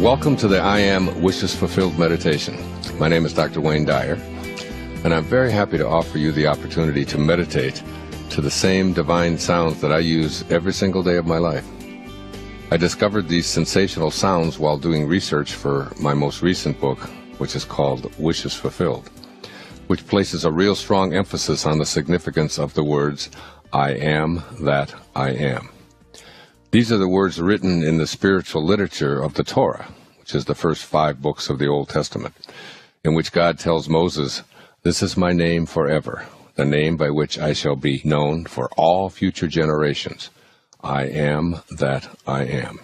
Welcome to the I Am Wishes Fulfilled meditation. My name is Dr. Wayne Dyer, and I'm very happy to offer you the opportunity to meditate to the same divine sounds that I use every single day of my life. I discovered these sensational sounds while doing research for my most recent book, which is called Wishes Fulfilled, which places a real strong emphasis on the significance of the words, I am that I am. These are the words written in the spiritual literature of the Torah, which is the first five books of the Old Testament, in which God tells Moses, This is my name forever, the name by which I shall be known for all future generations. I am that I am.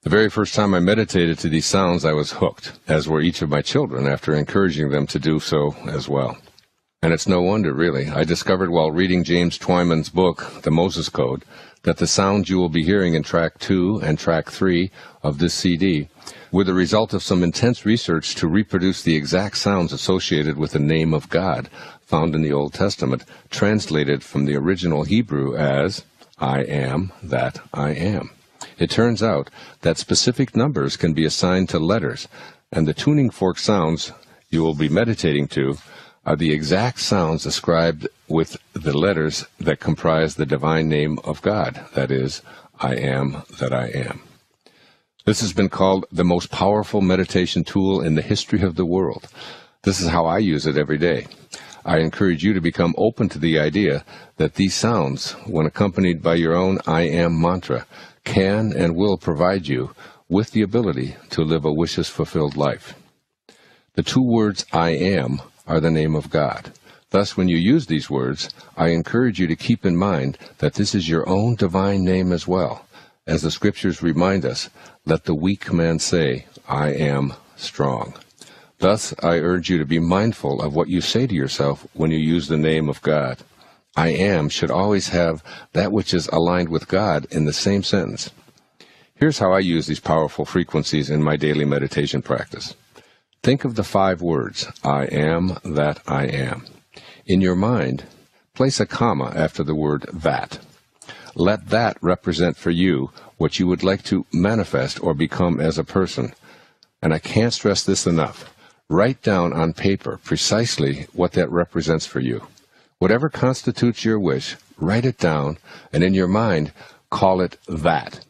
The very first time I meditated to these sounds, I was hooked, as were each of my children after encouraging them to do so as well. And it's no wonder, really. I discovered while reading James Twyman's book, The Moses Code, that the sounds you will be hearing in track two and track three of this CD were the result of some intense research to reproduce the exact sounds associated with the name of God found in the Old Testament, translated from the original Hebrew as I am that I am. It turns out that specific numbers can be assigned to letters, and the tuning fork sounds you will be meditating to are the exact sounds ascribed with the letters that comprise the divine name of God, that is, I am that I am. This has been called the most powerful meditation tool in the history of the world. This is how I use it every day. I encourage you to become open to the idea that these sounds, when accompanied by your own I am mantra, can and will provide you with the ability to live a wishes fulfilled life. The two words I am are the name of God. Thus, when you use these words, I encourage you to keep in mind that this is your own divine name as well. As the scriptures remind us, let the weak man say, I am strong. Thus, I urge you to be mindful of what you say to yourself when you use the name of God. I am should always have that which is aligned with God in the same sentence. Here's how I use these powerful frequencies in my daily meditation practice. Think of the five words, I am that I am. In your mind, place a comma after the word that. Let that represent for you what you would like to manifest or become as a person. And I can't stress this enough. Write down on paper precisely what that represents for you. Whatever constitutes your wish, write it down, and in your mind, call it that.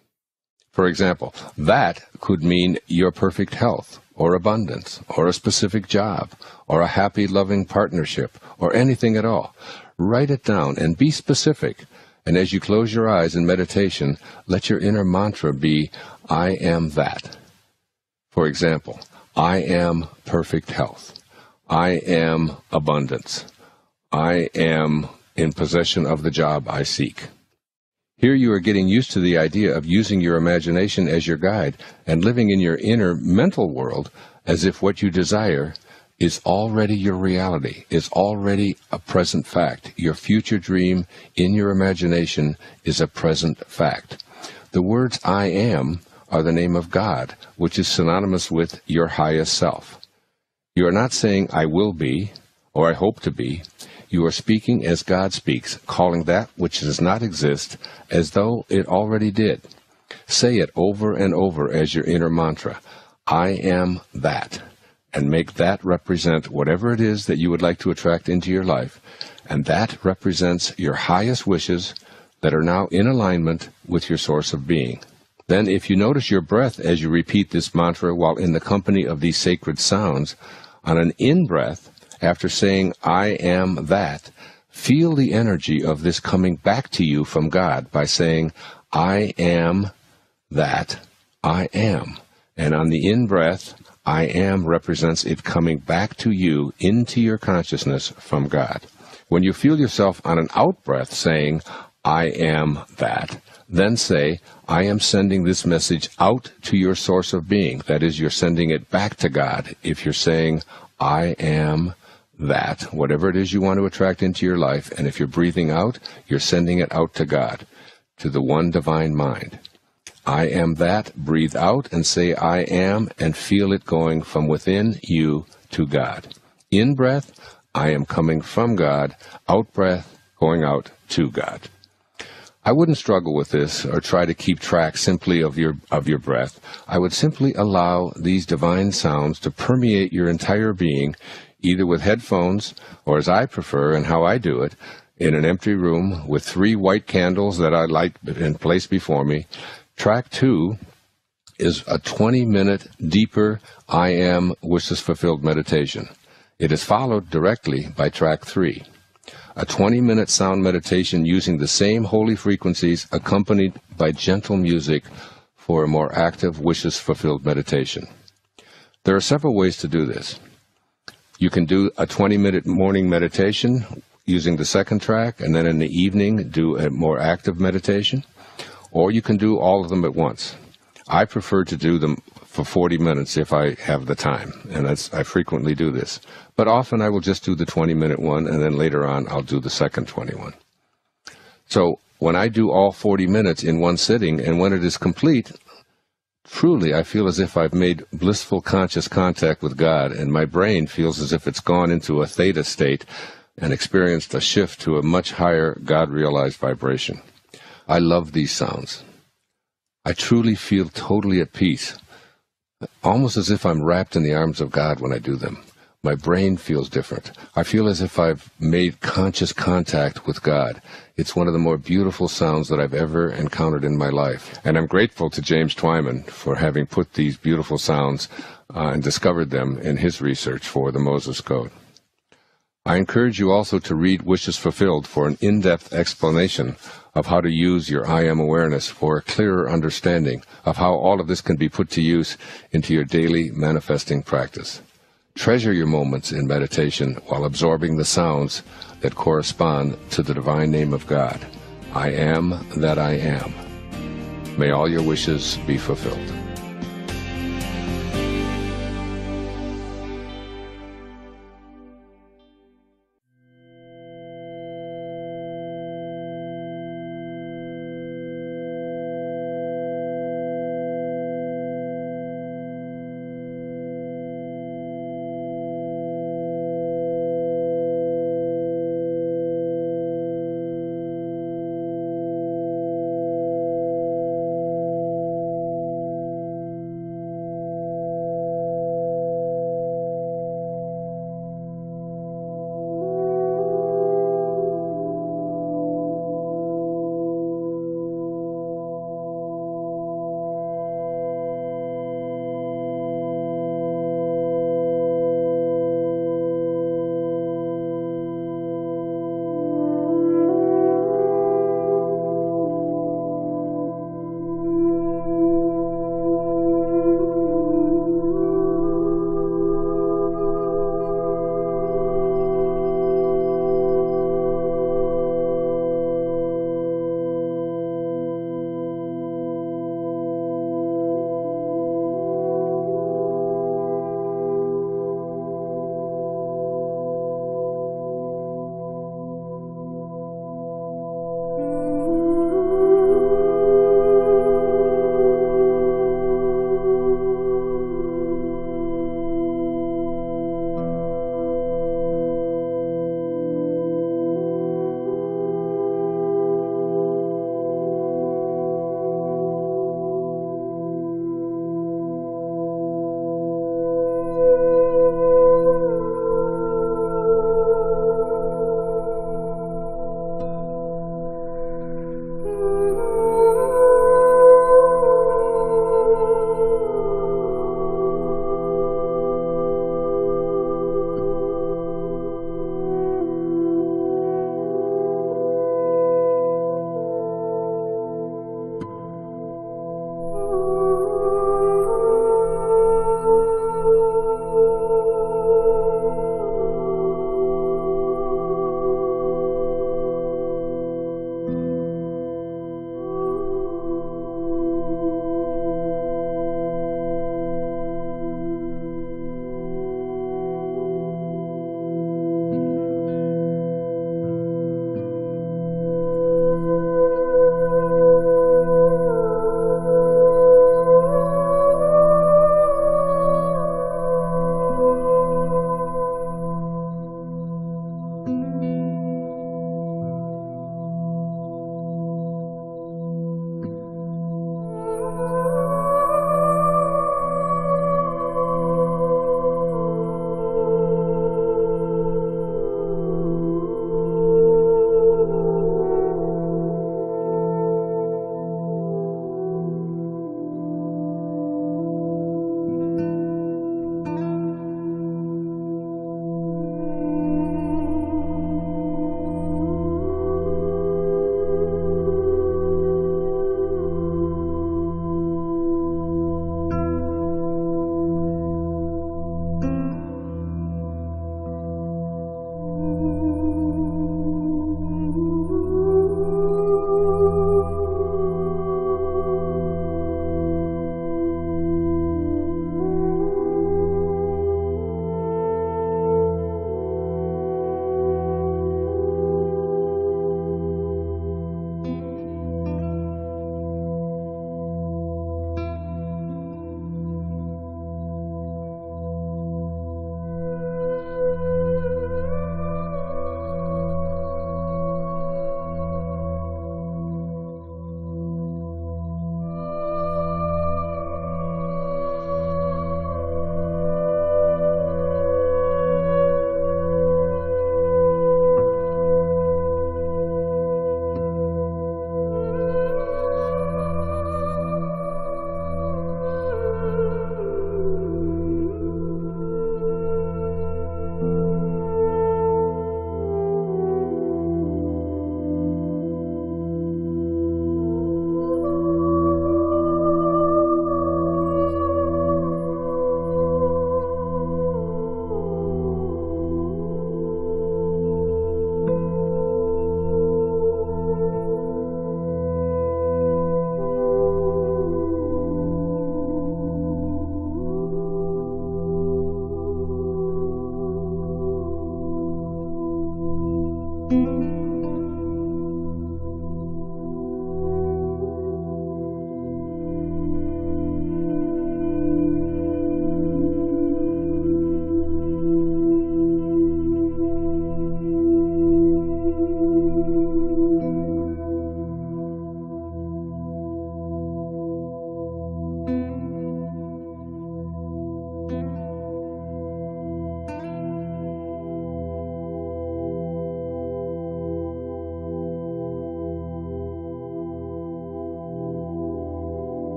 For example, that could mean your perfect health, or abundance, or a specific job, or a happy, loving partnership, or anything at all. Write it down and be specific. And as you close your eyes in meditation, let your inner mantra be, I am that. For example, I am perfect health. I am abundance. I am in possession of the job I seek. Here you are getting used to the idea of using your imagination as your guide and living in your inner mental world as if what you desire is already your reality, is already a present fact. Your future dream in your imagination is a present fact. The words I am are the name of God, which is synonymous with your highest self. You are not saying I will be or I hope to be. You are speaking as God speaks, calling that which does not exist as though it already did. Say it over and over as your inner mantra. I am that. And make that represent whatever it is that you would like to attract into your life. And that represents your highest wishes that are now in alignment with your source of being. Then, if you notice your breath as you repeat this mantra while in the company of these sacred sounds, on an in breath, after saying, I am that, feel the energy of this coming back to you from God by saying, I am that I am. And on the in breath, I am represents it coming back to you into your consciousness from God. When you feel yourself on an out breath saying, I am that, then say, I am sending this message out to your source of being. That is, you're sending it back to God. If you're saying, I am that, whatever it is you want to attract into your life, and if you're breathing out, you're sending it out to God, to the one divine mind. I am that, breathe out and say I am, and feel it going from within you to God. In breath, I am coming from God, out breath, going out to God. I wouldn't struggle with this or try to keep track simply of your of your breath. I would simply allow these divine sounds to permeate your entire being, either with headphones or as I prefer and how I do it, in an empty room with three white candles that I light and place before me. Track two is a 20 minute deeper I am wishes fulfilled meditation. It is followed directly by track three, a 20 minute sound meditation using the same holy frequencies accompanied by gentle music for a more active wishes fulfilled meditation. There are several ways to do this. You can do a 20 minute morning meditation using the second track, and then in the evening do a more active meditation, or you can do all of them at once. I prefer to do them for 40 minutes if I have the time, and I frequently do this. But often I will just do the 20 minute one, and then later on I'll do the second 21. So when I do all 40 minutes in one sitting, and when it is complete, truly I feel as if I've made blissful conscious contact with God, and my brain feels as if it's gone into a theta state and experienced a shift to a much higher God realized vibration. I love these sounds. I truly feel totally at peace, almost as if I'm wrapped in the arms of God when I do them. My brain feels different. I feel as if I've made conscious contact with God. It's one of the more beautiful sounds that I've ever encountered in my life. And I'm grateful to James Twyman for having put these beautiful sounds uh, and discovered them in his research for the Moses Code. I encourage you also to read Wishes Fulfilled for an in-depth explanation of how to use your I am awareness for a clearer understanding of how all of this can be put to use into your daily manifesting practice. Treasure your moments in meditation while absorbing the sounds that correspond to the divine name of God. I am that I am. May all your wishes be fulfilled.